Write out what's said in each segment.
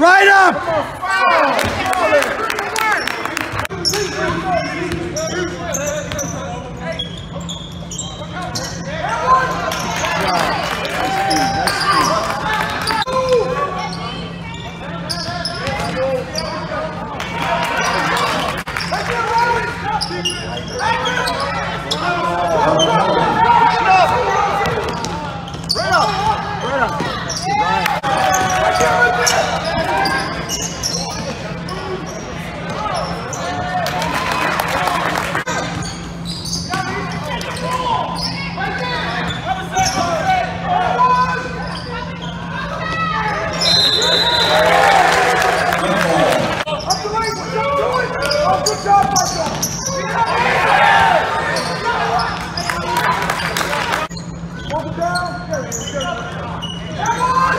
Right up! Oh, 아. Come on!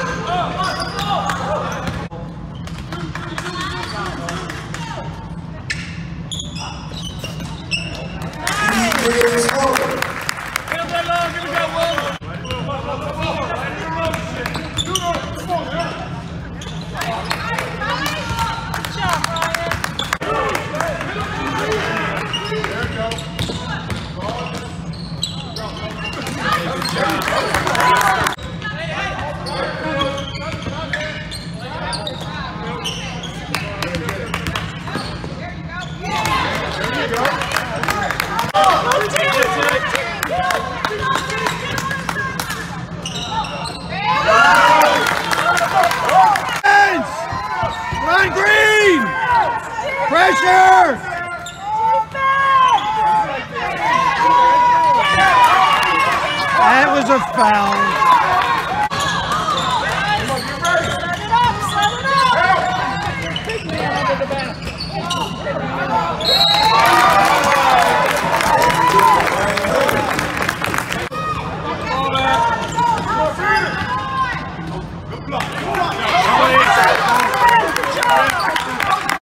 Was a foul.